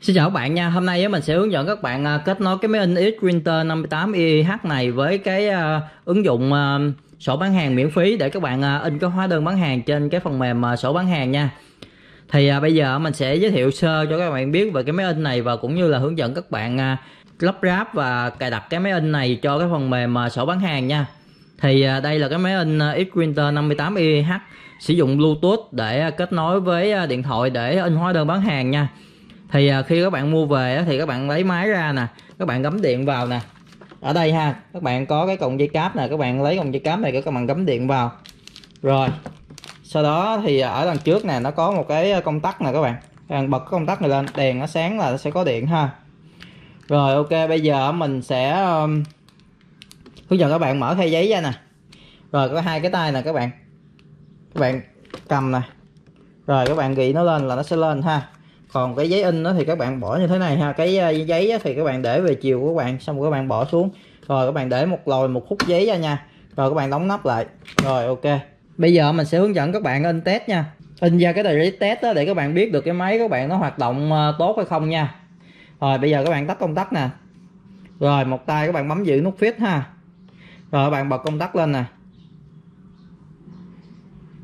Xin chào các bạn nha, hôm nay mình sẽ hướng dẫn các bạn à, kết nối cái máy in X Printer 58 IH này với cái à, ứng dụng à, sổ bán hàng miễn phí để các bạn in cái hóa đơn bán hàng trên cái phần mềm sổ bán hàng nha. Thì bây giờ mình sẽ giới thiệu sơ cho các bạn biết về cái máy in này và cũng như là hướng dẫn các bạn lắp ráp và cài đặt cái máy in này cho cái phần mềm sổ bán hàng nha. Thì đây là cái máy in X Printer 58 IH sử dụng Bluetooth để kết nối với điện thoại để in hóa đơn bán hàng nha thì à, khi các bạn mua về thì các bạn lấy máy ra nè các bạn gắm điện vào nè. Ở đây ha các bạn có cái cọng dây cáp nè các bạn lấy cọng dây cáp này các bạn gắm điện vào. Rồi sau đó thì ở đằng trước nè nó có một cái công tắc nè các bạn. Các bạn bật cái công tắc này lên đèn nó sáng là nó sẽ có điện ha. Rồi ok bây giờ mình sẽ um, hướng dẫn các bạn mở khay giấy ra nè. Rồi có hai cái tay nè các bạn. Các bạn cầm nè. Rồi các bạn gị nó lên là nó sẽ lên ha còn cái giấy in đó thì các bạn bỏ như thế này ha cái giấy thì các bạn để về chiều của các bạn xong rồi các bạn bỏ xuống rồi các bạn để một lồi một khúc giấy ra nha rồi các bạn đóng nắp lại rồi ok bây giờ mình sẽ hướng dẫn các bạn in test nha in ra cái tờ giấy test đó để các bạn biết được cái máy các bạn nó hoạt động tốt hay không nha rồi bây giờ các bạn tắt công tắc nè rồi một tay các bạn bấm giữ nút fit ha rồi các bạn bật công tắc lên nè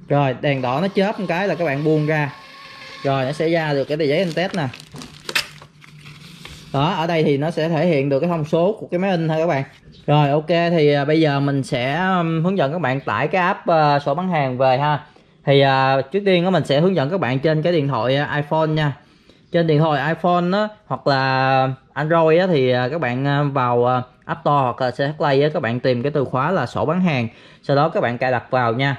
rồi đèn đỏ nó chớp một cái là các bạn buông ra rồi nó sẽ ra được cái tờ giấy in test nè. Đó ở đây thì nó sẽ thể hiện được cái thông số của cái máy in thôi các bạn. Rồi ok thì à, bây giờ mình sẽ hướng dẫn các bạn tải cái app uh, sổ bán hàng về ha. Thì uh, trước tiên đó mình sẽ hướng dẫn các bạn trên cái điện thoại à, iPhone nha. Trên điện thoại iPhone đó, hoặc là Android đó, thì các bạn vào App Store hoặc là CH Play đó, các bạn tìm cái từ khóa là sổ bán hàng. Sau đó các bạn cài đặt vào nha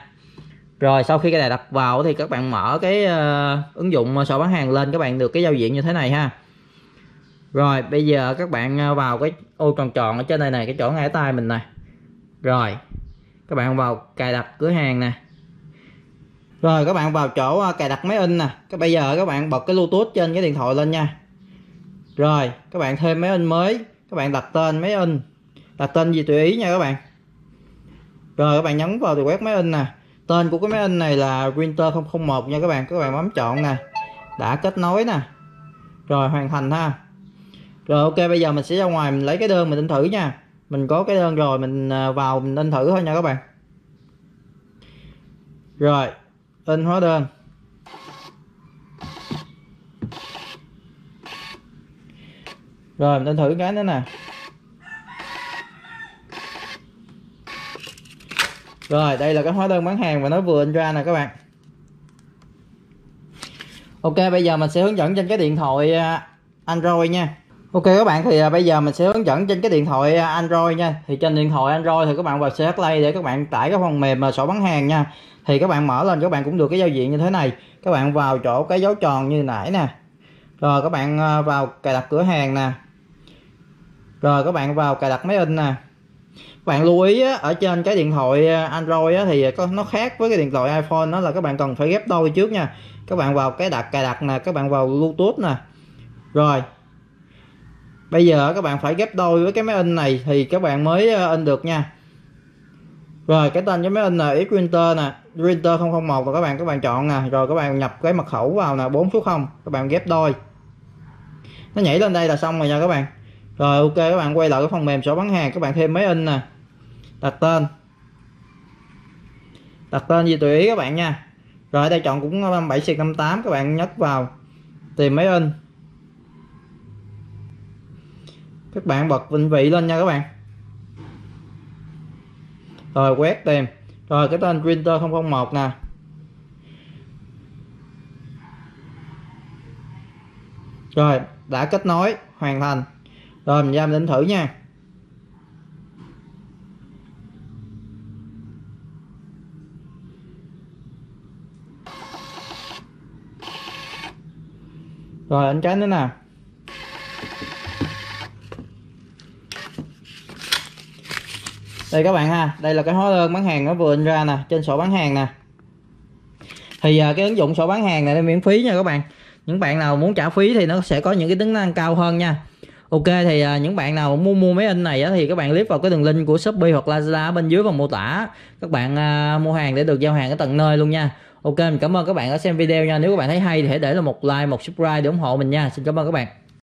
rồi sau khi cái này đặt vào thì các bạn mở cái uh, ứng dụng ờ, sổ bán hàng lên các bạn được cái giao diện như thế này ha. Rồi bây giờ các bạn ờ, vào cái ô tròn tròn ở trên đây này cái chỗ ngay tay mình này rồi các bạn vào cài đặt cửa hàng nè. Rồi các bạn vào chỗ cài đặt máy in nè. Các bây giờ các bạn bật cái bluetooth trên cái điện thoại lên nha. Rồi các bạn thêm máy in mới. Các bạn đặt tên máy in. Đặt tên gì tùy ý nha các bạn. Rồi các bạn nhấn vào thì quét máy in nè tên của cái máy in này là Winter 001 nha các bạn các bạn bấm chọn nè. Đã kết nối nè. Rồi, hoàn thành ha. Rồi, ok, bây giờ mình sẽ ra ngoài mình lấy cái đơn mình in thử nha. Mình có cái đơn rồi, mình à, vào mình in thử thôi nha các bạn. Rồi, in hóa đơn. Rồi, mình in thử cái nữa nè. Rồi, đây là cái hóa đơn bán hàng mà nó vừa in ra nè các bạn. Ok, bây giờ mình sẽ hướng dẫn trên cái điện thoại à, android nha. Ok các bạn, thì à, bây giờ mình sẽ hướng dẫn trên cái điện thoại à, android nha. Thì trên điện thoại android thì các bạn vào ch play để các bạn tải cái phần mềm sổ bán hàng nha. Thì các bạn mở lên các bạn cũng được cái giao diện như thế này. Các bạn vào chỗ cái dấu tròn như nãy nè. Rồi các bạn vào cài đặt cửa hàng nè. Rồi các bạn vào cài đặt máy in nè bạn lưu ý á, ở trên cái điện thoại à, Android á, thì có nó khác với cái điện thoại iPhone đó là các bạn cần phải ghép đôi trước nha. Các bạn vào cái đặt cài đặt nè các bạn vào Bluetooth nè. Rồi bây giờ các bạn phải ghép đôi với cái máy in này thì các bạn mới à, in được nha. Rồi cái tên cái máy in là Xprinter Printer nè Printer 001 rồi các bạn các bạn chọn nè. Rồi các bạn nhập cái mật khẩu vào nè 4 số 0 các bạn ghép đôi. Nó nhảy lên đây là xong rồi nha các bạn. Rồi ok các bạn quay lại cái phần mềm sổ bán hàng các bạn thêm máy in nè đặt tên. Đặt tên gì tùy ý các bạn nha. Rồi ở đây chọn cũng ờ, 7 xịt 58 các bạn nhấp vào. Tìm máy in. Các bạn bật vinh vị lên nha các bạn. Rồi, quét tìm. Rồi, cái tên printer 001 nè. Rồi, đã kết nối, hoàn thành. Rồi, mình ra mình thử nha. Rồi anh trái nữa nè đây các bạn ha đây là cái hóa đơn bán hàng nó vừa in ra nè trên sổ bán hàng nè. Thì à, cái ứng dụng sổ bán hàng này nó miễn phí nha các bạn. Những bạn nào muốn trả phí thì nó sẽ có những cái tính năng cao hơn nha. Ok thì à, những bạn nào muốn mua máy in này á, thì các bạn click vào cái đường link của Shopee hoặc Lazada bên dưới phần mô tả. Các bạn à, mua hàng để được giao hàng ở tận nơi luôn nha ok, mình cảm ơn các bạn đã xem video nha. Nếu các bạn thấy hay thì hãy để là một like, một subscribe để ủng hộ mình nha. Xin cảm ơn các bạn.